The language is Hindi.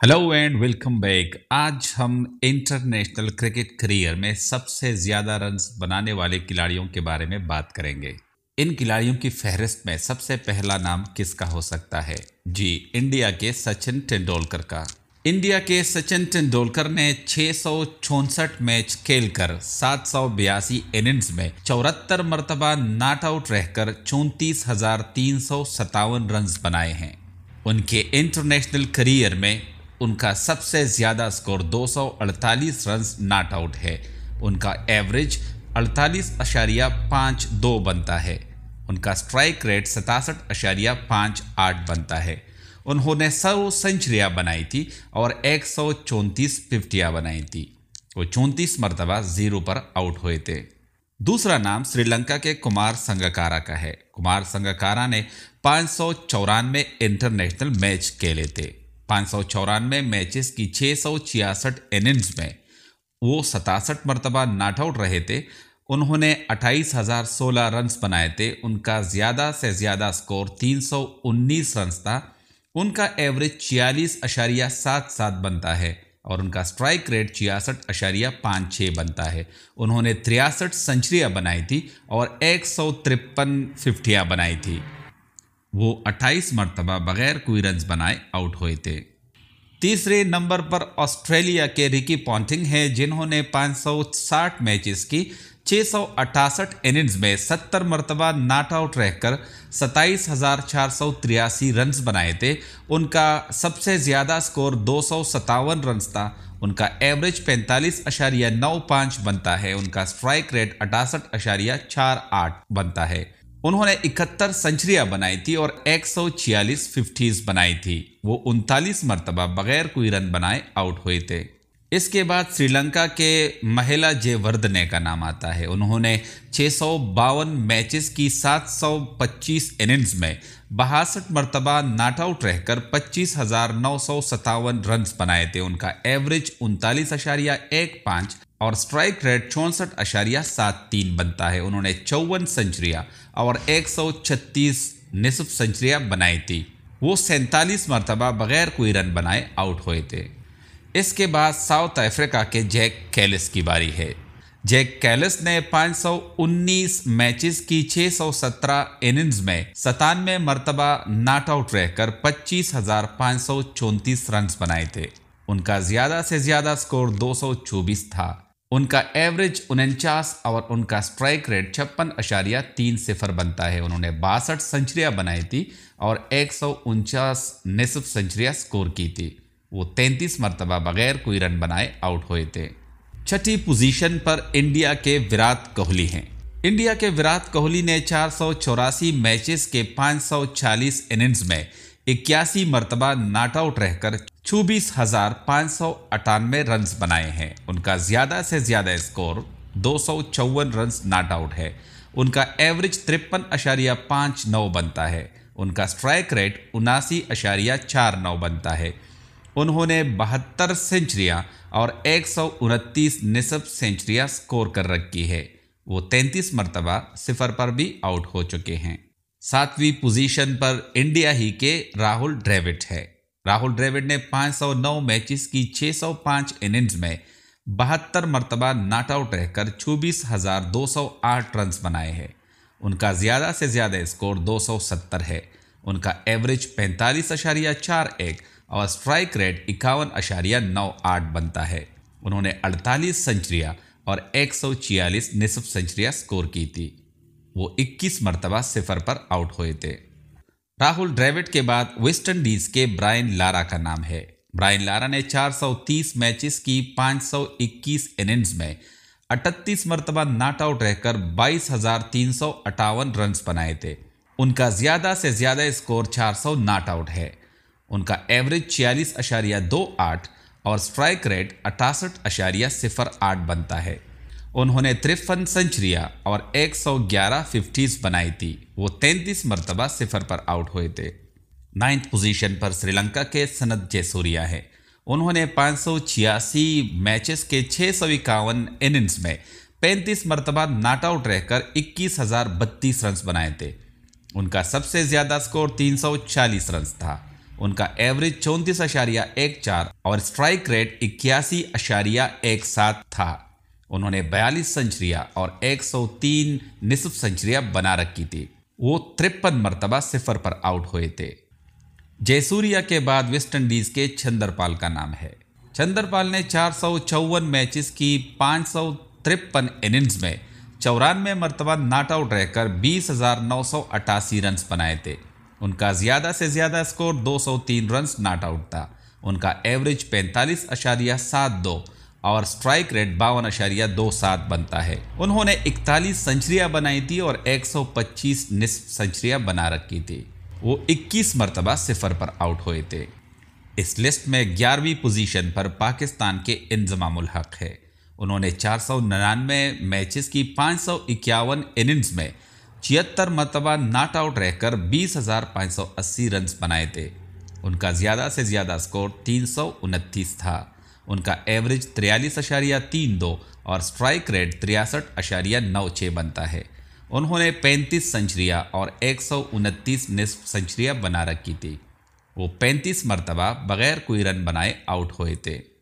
हेलो एंड वेलकम बैक आज हम इंटरनेशनल क्रिकेट करियर में सबसे ज़्यादा रन बनाने वाले खिलाड़ियों के बारे में बात करेंगे। इन खिलाड़ियों की फहरिस्त में सबसे पहला नाम किसका हो सकता है? जी, इंडिया के सचिन तेंदुलकर का। इंडिया के सचिन तेंदुलकर ने छह मैच खेलकर सात सौ बयासी इनिंग्स में चौहत्तर मरतबा नॉट आउट रहकर चौंतीस हज़ार तीन सौ सत्तावन रन बनाए हैं। उनके इंटरनेशनल करियर में उनका सबसे ज़्यादा स्कोर 248 रन नॉट आउट है। उनका एवरेज अड़तालीस अशारिया पाँच दो बनता है। उनका स्ट्राइक रेट सतासठ अशारिया पाँच आठ बनता है। उन्होंने सौ सेंचुरियाँ बनाई थी और एक सौ चौंतीस फिफ्टियाँ बनाई थी। वो चौंतीस मरतबा ज़ीरो पर आउट हुए थे। दूसरा नाम श्रीलंका के कुमार संगकारा का है। कुमार संगकारा ने पाँच सौ चौरानवे इंटरनेशनल मैच खेले थे। पाँच सौ चौरानवे मैचेस की छः सौ छियासठ इनिंग्स में। वो सतासठ मरतबा नॉट आउट रहे थे। उन्होंने अट्ठाईस हज़ार सोलह रन बनाए थे। उनका ज़्यादा से ज़्यादा स्कोर तीन सौ उन्नीस रन था। उनका एवरेज छियालीस अशारिया सात सात बनता है और उनका स्ट्राइक रेट छियासठ अशारिया पाँच छः बनता है। उन्होंने तिरसठ सेंचुरियाँ बनाई थी और एक सौ तिरपन फिफ्टियाँ बनाई थी। वो 28 मरतबा बगैर कोई रन बनाए आउट हुए थे। तीसरे नंबर पर ऑस्ट्रेलिया के रिकी पॉन्टिंग हैं, जिन्होंने 560 मैचेस की छः इनिंग्स में 70 मरतबा नॉट आउट रहकर सत्ताईस हज़ार बनाए थे। उनका सबसे ज़्यादा स्कोर दो सौ सत्तावन रन था। उनका एवरेज पैंतालीस अशारिया नौ पाँच बनता है। उनका स्ट्राइक रेट अठासठ अशारिया चार आठ बनता है। उन्होंने इकहत्तर सेंचुरियाँ बनाई थी और एक सौ छियालीस फिफ्टीज बनाई थी। वो उनतालीस मरतबा बगैर कोई रन बनाए आउट हुए थे। इसके बाद श्रीलंका के महिला जयवर्धने का नाम आता है। उन्होंने छः मैचेस की 725 इनिंग्स में बहासठ मरतबा नॉट आउट रहकर पच्चीस हज़ार नौ सौ सत्तावन रन बनाए थे। उनका एवरेज उनतालीस अशारिया एक पाँच और स्ट्राइक रेट चौंसठ अशारिया सात तीन बनता है। उन्होंने चौवन सेंचुरियाँ और एक सौ छत्तीस निसफ सेंचुरियाँ बनाई थी। वो सैंतालीस मरतबा बगैर कोई रन बनाए आउट हुए थे। इसके बाद साउथ अफ्रीका के जैक कैलिस की बारी है। जैक कैलिस ने 519 मैचेस की 617 इनिंग्स में सतानवे मरतबा नॉट आउट रहकर पच्चीस रन बनाए थे। उनका ज़्यादा से ज़्यादा स्कोर 224 था। उनका एवरेज उनचास और उनका स्ट्राइक रेट छप्पन अशारिया तीन सिफर बनता है। उन्होंने बासठ सेंचुरियाँ बनाई थी और एक सौ उनचास निसफ सेंचुरियाँ स्कोर की थी। वो तैंतीस मरतबा बगैर कोई रन बनाए आउट हुए थे। छठी पोजीशन पर इंडिया के विराट कोहली हैं। इंडिया के विराट कोहली ने चार सौ चौरासी मैचेस के 540 इनिंग्स में इक्यासी मरतबा नॉट आउट रहकर चौबीस हज़ार पाँच सौ अटानवे रन बनाए हैं। उनका ज़्यादा से ज़्यादा स्कोर दो सौ चौवन रन नॉट आउट है। उनका एवरेज तिरपन अशारिया पाँच नौ बनता है। उनका स्ट्राइक रेट उनासी अशारिया चार नौ बनता है। उन्होंने बहत्तर सेंचुरियाँ और एक सौ उनतीस निसब सेंचुरियाँ स्कोर कर रखी है। वो तैंतीस मरतबा सिफर पर भी आउट हो चुके हैं। सातवीं पोजीशन पर इंडिया ही के राहुल ड्रेविड है। राहुल ड्रेविड ने 509 मैचेस की 605 इनिंग्स में बहत्तर मरतबा नॉट आउट रहकर चौबीस हज़ार दो सौ आठ रन बनाए हैं। उनका ज़्यादा से ज़्यादा स्कोर 270 है। उनका एवरेज पैंतालीस अशारिया चार एक और स्ट्राइक रेट इक्यावन अशारिया नौ आठ बनता है। उन्होंने 48 सेंचुरियाँ और एक सौ छियालीस निसफ सेंचुरियाँ स्कोर की थी। वो 21 मरतबा सिफर पर आउट हुए थे। राहुल ड्रेविड के बाद वेस्ट इंडीज के ब्रायन लारा का नाम है। ब्रायन लारा ने 430 मैचेस की 521 इनिंग्स में 38 मरतबा नॉट आउट रहकर बाईस रन बनाए थे। उनका ज़्यादा से ज़्यादा स्कोर 400 नॉट आउट है। उनका एवरेज छियालीस अशारिया दो आठ और स्ट्राइक रेट अठासठ अशारिया सिफर आठ बनता है। उन्होंने तिरपन सेंचुरियाँ और 111 फिफ्टीज बनाई थी। वो 33 मरतबा सिफर पर आउट हुए थे। नाइन्थ पोजीशन पर श्रीलंका के सनत जयसूरिया है। उन्होंने पाँच मैचेस के छः सौ इक्यावन इनिंग्स में 35 मरतबा नॉट आउट रहकर इक्कीस हज़ार बत्तीस रन बनाए थे। उनका सबसे ज़्यादा स्कोर 340 रन था। उनका एवरेज चौंतीस अशारिया एक चार और स्ट्राइक रेट इक्यासी अशारिया एक सात था। उन्होंने बयालीस सेंचुरियाँ और 103 निसफ सेंचुरियाँ बना रखी थी। वो तिरपन मरतबा सिफर पर आउट हुए थे। जयसूर्या के बाद वेस्ट इंडीज के छंदरपाल का नाम है। चंद्रपाल ने चार सौ चौवन मैचेस की पाँच सौ तिरपन इनिंग्स में चौरानवे मरतबा नाट आउट रहकर बीस हज़ार नौ सौ अट्ठासी रन बनाए थे। उनका ज़्यादा से ज़्यादा स्कोर 203 रन नाट आउट था। उनका एवरेज पैंतालीस अशारिया सात दो और स्ट्राइक रेट बावन अशारिया दो सात बनता है। उन्होंने इकतालीस सेंचुरियाँ बनाई थी और 125 निस्फ सेंचुरियाँ बना रखी थी। वो 21 मरतबा सिफर पर आउट हुए थे। इस लिस्ट में ग्यारहवीं पोजीशन पर पाकिस्तान के इंजमामुल हक है। उन्होंने चार सौ निन्यानवे मैचेस की पाँच सौ इक्यावन इनिंग्स में छिहत्तर मरतबा नाट आउट रहकर बीस हज़ार पाँच सौ अस्सी रन बनाए थे। उनका ज़्यादा से ज़्यादा स्कोर तीन सौ उनतीस था। उनका एवरेज तिरयालीस अशारिया तीन दो और स्ट्राइक रेट तिरसठ अशारिया नौ छः बनता है। उन्होंने पैंतीस सेंचुरियाँ और एक सौ उनतीस निसफ सेंचुरियाँ बना रखी थी। वो पैंतीस मरतबा बगैर कोई रन बनाए आउट हुए थे।